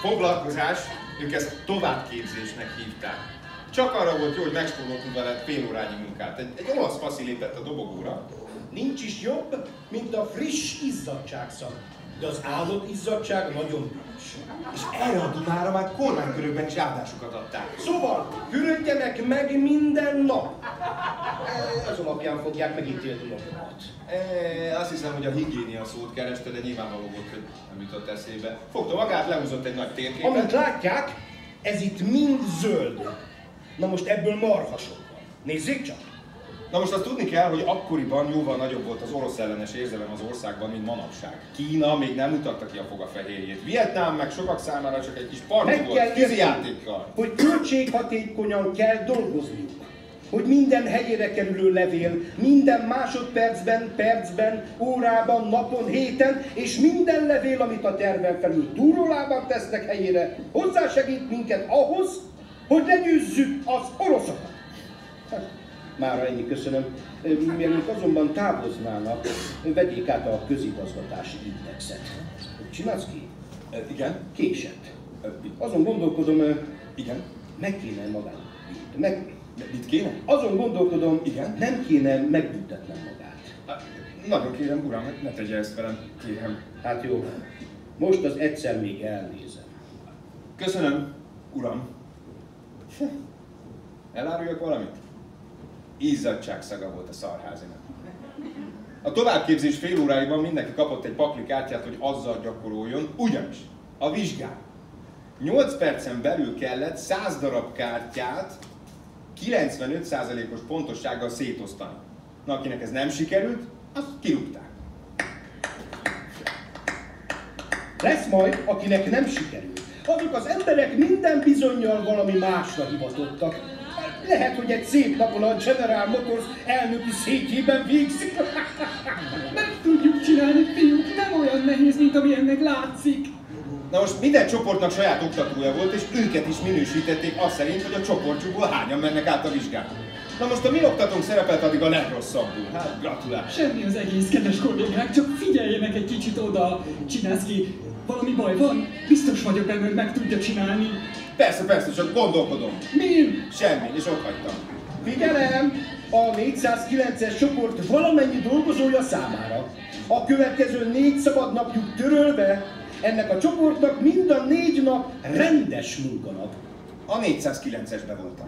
Foglalkozás, ők ezt továbbképzésnek hívták. Csak arra volt jó, hogy megspóroltunk vele fél órányi munkát. Egy, egy olasz faszi lépett a dobogóra. Nincs is jobb, mint a friss izzadságszag. De az állott izzadság nagyon bűnös. És erre a Dunára már kormánykörökben is áldásokat adták. Szóval, fürödjenek meg minden nap. Az alapján fogják megítélni magukat. E, azt hiszem, hogy a higiénia szót kereste, de nyilvánvaló volt, hogy nem jutott eszébe. Fogta magát, lehúzott egy nagy térképet. Amint látják, ez itt mind zöld. Na most ebből marha sok van. Nézzék csak! Na most azt tudni kell, hogy akkoriban jóval nagyobb volt az orosz ellenes érzelem az országban, mint manapság. Kína még nem mutatta ki a fogafehérjét. Vietnám meg sokak számára csak egy kis parti volt, tűzijátékkal. hogy költséghatékonyan kell dolgozniuk. Hogy minden helyére kerülő levél, minden másodpercben, percben, órában, napon, héten, és minden levél, amit a terven felül túrólában tesznek helyére, hozzásegít minket ahhoz, hogy legyőzzük az oroszokat. Mára ennyi köszönöm. Mielőtt azonban távoznának, vegyék át a közigazgatási indexet. Csinálsz ki? Igen? Késett. Azon gondolkodom, igen? meg kéne magát. Meg, De Mit kéne? azon gondolkodom, Igen? nem kéne megbüntetnem magát. Hát, Nagyon kérem, uram, ne tegye ezt velem, kérem. Hát jó, most az egyszer még elnézem. Köszönöm, uram. Eláruljak valamit? Izzadság szaga volt a szarházinak. A továbbképzés fél óráiban mindenki kapott egy pakli kártyát, hogy azzal gyakoroljon, ugyanis a vizsgán 8 percen belül kellett 100 darab kártyát 95%-os pontossággal szétosztani. Na, akinek ez nem sikerült, azt kirúgták. Lesz majd, akinek nem sikerül. Azok az emberek minden bizonyal valami másra hivatottak. Lehet, hogy egy szép napon a General Motors elnöki székében végzik. Meg tudjuk csinálni, fiúk, nem olyan nehéz, mint amilyennek látszik. Na most minden csoportnak saját oktatója volt, és őket is minősítették azt szerint, hogy a csoportjukból hányan mennek át a vizsgán. Na most a mi oktatónk szerepelt addig a legrosszabbul. Hát gratulál. Semmi az egész, kedves kollégák, csak figyeljenek egy kicsit oda. Csinálsz ki, valami baj van? Biztos vagyok benne, hogy meg tudja csinálni. Persze, persze, csak gondolkodom. Mi? Semmi, és ott hagytam. Figyelem! A 409-es csoport valamennyi dolgozója számára. A következő négy szabad napjuk törölve, ennek a csoportnak mind a négy nap rendes munkanap. A 409-esbe voltam.